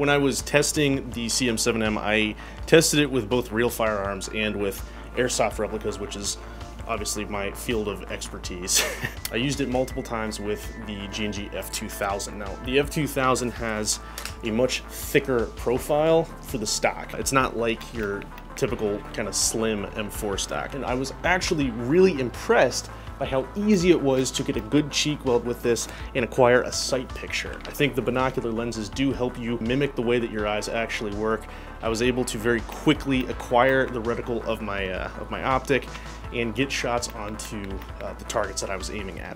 when I was testing the CM7M, I tested it with both real firearms and with airsoft replicas, which is obviously my field of expertise. I used it multiple times with the G&G F2000. Now, the F2000 has a much thicker profile for the stock. It's not like your typical kind of slim M4 stock. And I was actually really impressed by how easy it was to get a good cheek weld with this and acquire a sight picture. I think the binocular lenses do help you mimic the way that your eyes actually work. I was able to very quickly acquire the reticle of my, uh, of my optic and get shots onto uh, the targets that I was aiming at.